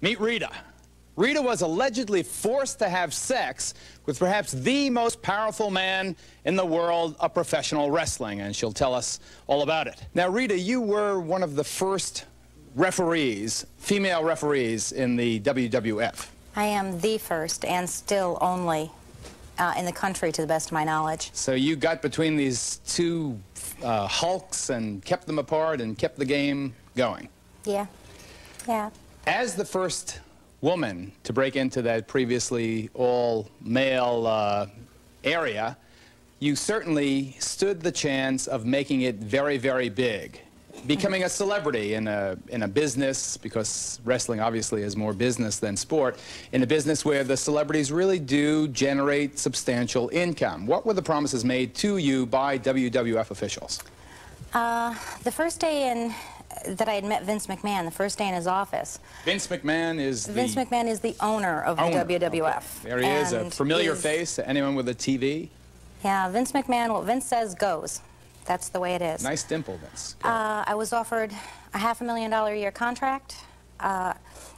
Meet Rita. Rita was allegedly forced to have sex with perhaps the most powerful man in the world of professional wrestling, and she'll tell us all about it. Now, Rita, you were one of the first referees, female referees in the WWF. I am the first and still only uh, in the country, to the best of my knowledge. So you got between these two uh, hulks and kept them apart and kept the game going. Yeah, yeah. As the first woman to break into that previously all-male uh, area, you certainly stood the chance of making it very, very big becoming a celebrity in a, in a business, because wrestling obviously is more business than sport, in a business where the celebrities really do generate substantial income. What were the promises made to you by WWF officials? Uh, the first day in that I had met Vince McMahon, the first day in his office. Vince McMahon is the... Vince McMahon is the owner of owner. the WWF. Okay. There he is, a familiar face to anyone with a TV. Yeah, Vince McMahon, what Vince says goes. That's the way it is. Nice dimple, Vince. Uh, I was offered a half a million dollar a year contract. Uh,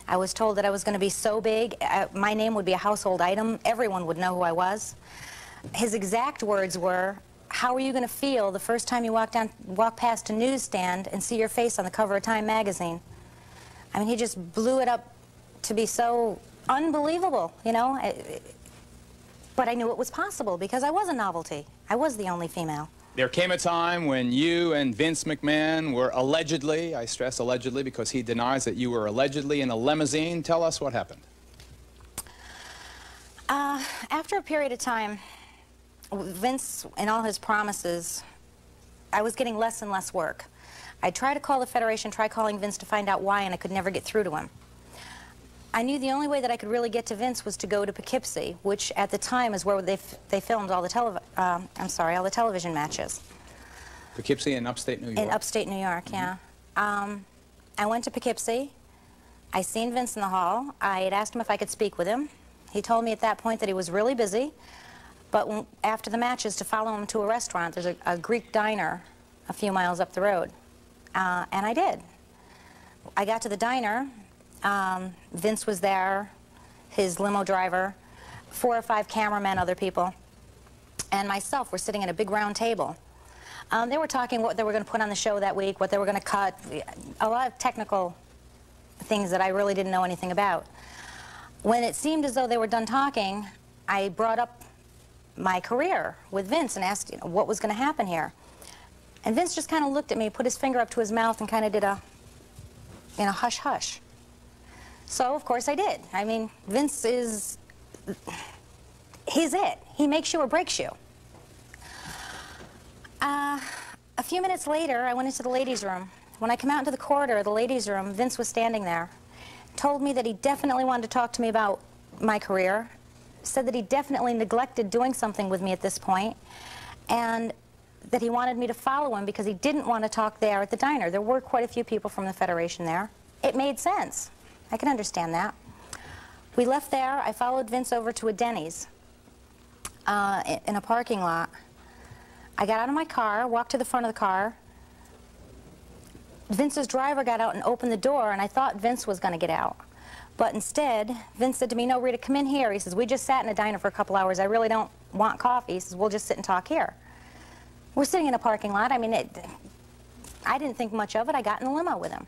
I was told that I was going to be so big, uh, my name would be a household item. Everyone would know who I was. His exact words were, how are you going to feel the first time you walk, down, walk past a newsstand and see your face on the cover of Time magazine? I mean, he just blew it up to be so unbelievable, you know? But I knew it was possible because I was a novelty. I was the only female. There came a time when you and Vince McMahon were allegedly, I stress allegedly because he denies that you were allegedly in a limousine. Tell us what happened. Uh, after a period of time, Vince and all his promises, I was getting less and less work. I tried to call the Federation, try calling Vince to find out why, and I could never get through to him. I knew the only way that I could really get to Vince was to go to Poughkeepsie, which at the time is where they, they filmed all the tele uh, I'm sorry, all the television matches. Poughkeepsie in upstate New York? In upstate New York, mm -hmm. yeah. Um, I went to Poughkeepsie. I seen Vince in the hall. I had asked him if I could speak with him. He told me at that point that he was really busy, but after the matches to follow him to a restaurant. There's a, a Greek diner a few miles up the road. Uh, and I did. I got to the diner, um, Vince was there, his limo driver, four or five cameramen, other people, and myself were sitting at a big round table. Um, they were talking what they were going to put on the show that week, what they were going to cut, a lot of technical things that I really didn't know anything about. When it seemed as though they were done talking, I brought up my career with Vince and asked you know, what was going to happen here. And Vince just kind of looked at me, put his finger up to his mouth, and kind of did a, you know, hush hush. So, of course, I did. I mean, Vince is, he's it. He makes you or breaks you. Uh, a few minutes later, I went into the ladies' room. When I come out into the corridor of the ladies' room, Vince was standing there. Told me that he definitely wanted to talk to me about my career. Said that he definitely neglected doing something with me at this. And that he wanted me to follow him because he didn't want to talk there at the diner. There were quite a few people from the Federation there. It made sense. I can understand that. We left there. I followed Vince over to a Denny's uh, in a parking lot. I got out of my car, walked to the front of the car. Vince's driver got out and opened the door, and I thought Vince was going to get out. But instead, Vince said to me, no, Rita, come in here. He says, we just sat in a diner for a couple hours. I really don't want coffee. He says, we'll just sit and talk here. We're sitting in a parking lot. I mean, it, I didn't think much of it. I got in the limo with him.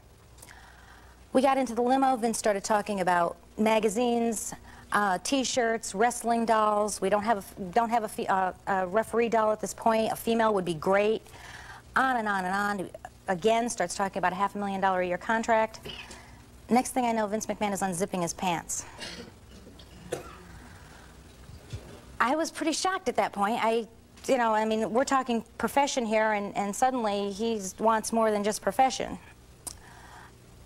We got into the limo, Vince started talking about magazines, uh, T-shirts, wrestling dolls. We don't have a, don't have a, uh, a, referee doll at this point. A female would be great. On and on and on. Again, starts talking about a half a million dollar a year contract. Next thing I know, Vince McMahon is unzipping his pants. I was pretty shocked at that point. I, you know, I mean, we're talking profession here, and, and suddenly he wants more than just profession.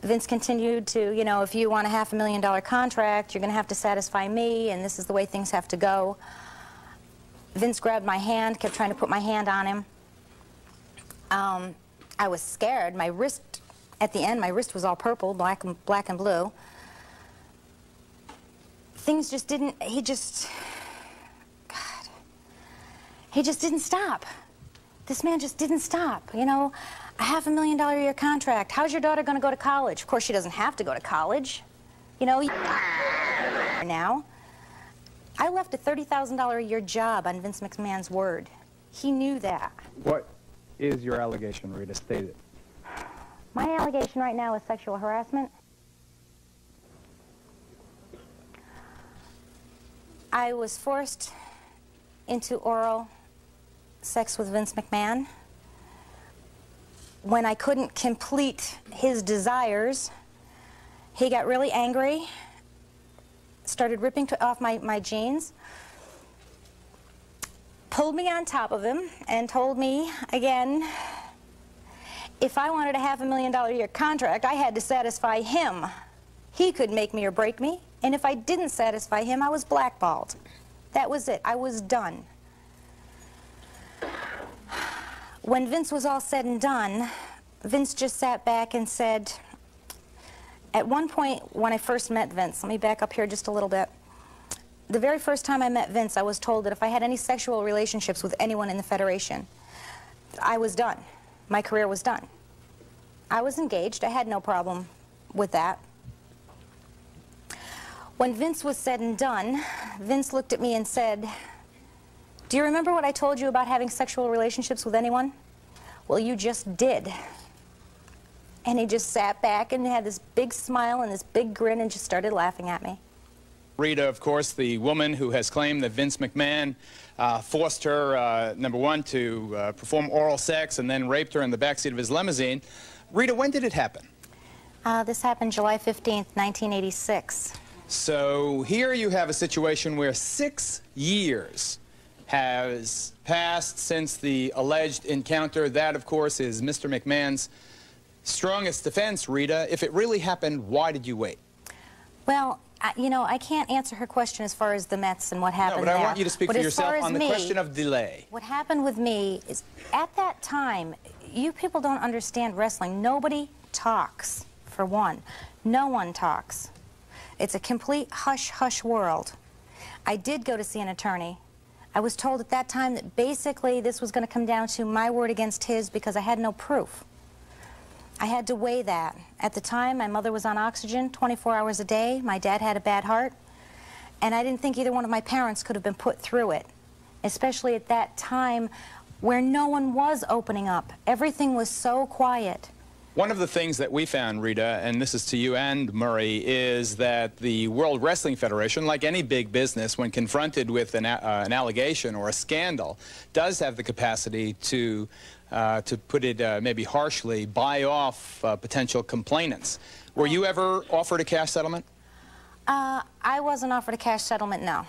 Vince continued to, you know, if you want a half a million dollar contract, you're going to have to satisfy me, and this is the way things have to go. Vince grabbed my hand, kept trying to put my hand on him. Um, I was scared. My wrist, at the end, my wrist was all purple, black and, black and blue. Things just didn't, he just, God, he just didn't stop. This man just didn't stop, you know a half a million dollar a year contract. How's your daughter going to go to college? Of course, she doesn't have to go to college. You know, now, I left a $30,000 a year job on Vince McMahon's word. He knew that. What is your allegation, Rita? State it. My allegation right now is sexual harassment. I was forced into oral sex with Vince McMahon. When I couldn't complete his desires, he got really angry, started ripping off my, my jeans, pulled me on top of him, and told me again if I wanted a half a million dollar year contract, I had to satisfy him. He could make me or break me, and if I didn't satisfy him, I was blackballed. That was it. I was done. When Vince was all said and done, Vince just sat back and said, at one point when I first met Vince, let me back up here just a little bit. The very first time I met Vince, I was told that if I had any sexual relationships with anyone in the Federation, I was done. My career was done. I was engaged. I had no problem with that. When Vince was said and done, Vince looked at me and said, Do you remember what I told you about having sexual relationships with anyone? Well, you just did. And he just sat back and had this big smile and this big grin and just started laughing at me. Rita, of course, the woman who has claimed that Vince McMahon uh, forced her, uh, number one, to uh, perform oral sex and then raped her in the backseat of his limousine. Rita, when did it happen? Uh, this happened July 15th, 1986. So here you have a situation where six years has passed since the alleged encounter. That, of course, is Mr. McMahon's strongest defense, Rita. If it really happened, why did you wait? Well, I, you know, I can't answer her question as far as the Mets and what No, happened but I there. want you to speak But for yourself on the me, question of delay. What happened with me is, at that time, you people don't understand wrestling. Nobody talks, for one. No one talks. It's a complete hush-hush world. I did go to see an attorney. I was told at that time that basically this was going to come down to my word against his because I had no proof. I had to weigh that. At the time, my mother was on oxygen 24 hours a day. My dad had a bad heart. And I didn't think either one of my parents could have been put through it, especially at that time where no one was opening up. Everything was so quiet. One of the things that we found, Rita, and this is to you and Murray, is that the World Wrestling Federation, like any big business, when confronted with an, uh, an allegation or a scandal, does have the capacity to, uh, to put it uh, maybe harshly, buy off uh, potential complainants. Were you ever offered a cash settlement? Uh, I wasn't offered a cash settlement, no.